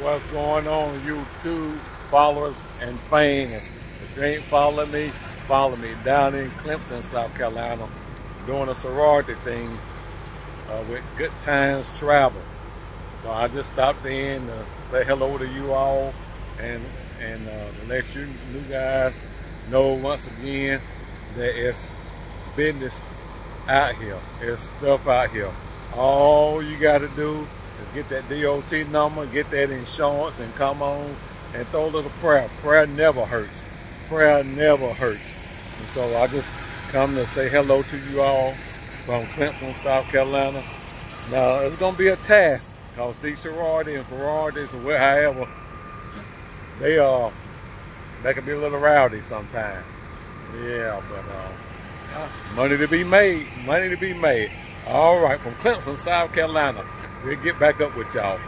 what's going on YouTube followers and fans. If you ain't following me, follow me down in Clemson, South Carolina, doing a sorority thing uh, with Good Times Travel. So I just stopped in to say hello to you all and and uh, to let you new guys know once again that it's business out here. It's stuff out here. All you got to do is get that DOT number, get that insurance, and come on and throw a little prayer. Prayer never hurts. Prayer never hurts. And so I just come to say hello to you all from Clemson, South Carolina. Now, it's going to be a task because these sorority and sororities or however, they are, they can be a little rowdy sometimes. Yeah, but uh, money to be made, money to be made. All right, from Clemson, South Carolina. We'll get back up with y'all.